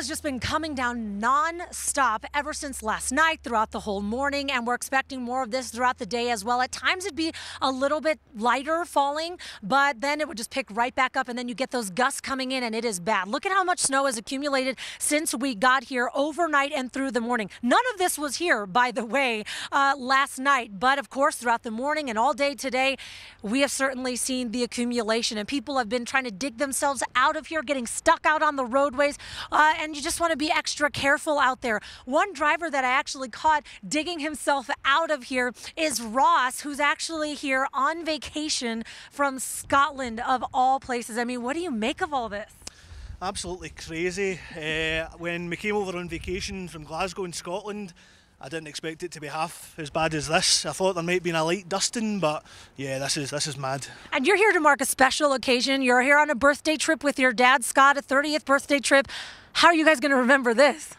has just been coming down non-stop ever since last night throughout the whole morning, and we're expecting more of this throughout the day as well. At times it'd be a little bit lighter falling, but then it would just pick right back up, and then you get those gusts coming in, and it is bad. Look at how much snow has accumulated since we got here overnight and through the morning. None of this was here, by the way, uh, last night, but of course throughout the morning and all day today, we have certainly seen the accumulation, and people have been trying to dig themselves out of here, getting stuck out on the roadways. Uh, uh, and you just want to be extra careful out there. One driver that I actually caught digging himself out of here is Ross, who's actually here on vacation from Scotland, of all places. I mean, what do you make of all this? Absolutely crazy. Uh, when we came over on vacation from Glasgow in Scotland, I didn't expect it to be half as bad as this. I thought there might be a light dusting, but yeah, this is this is mad. And you're here to mark a special occasion. You're here on a birthday trip with your dad, Scott, a 30th birthday trip. How are you guys going to remember this?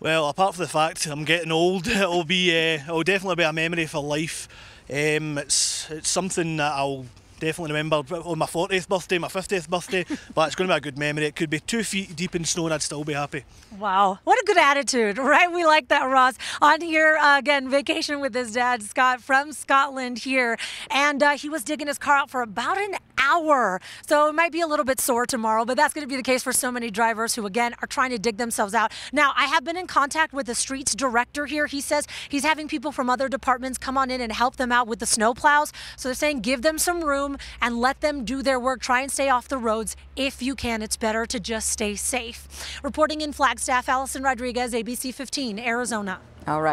Well, apart from the fact I'm getting old, it'll be uh, it'll definitely be a memory for life. Um, it's it's something that I'll definitely remember on my 40th birthday, my 50th birthday, but it's going to be a good memory. It could be two feet deep in snow and I'd still be happy. Wow, what a good attitude, right? We like that, Ross. On here, uh, again, vacation with his dad, Scott, from Scotland here. And uh, he was digging his car out for about an hour. So it might be a little bit sore tomorrow, but that's going to be the case for so many drivers who, again, are trying to dig themselves out. Now, I have been in contact with the streets director here. He says he's having people from other departments come on in and help them out with the snow plows. So they're saying give them some room and let them do their work. Try and stay off the roads if you can. It's better to just stay safe. Reporting in Flagstaff, Allison Rodriguez, ABC 15, Arizona. All right.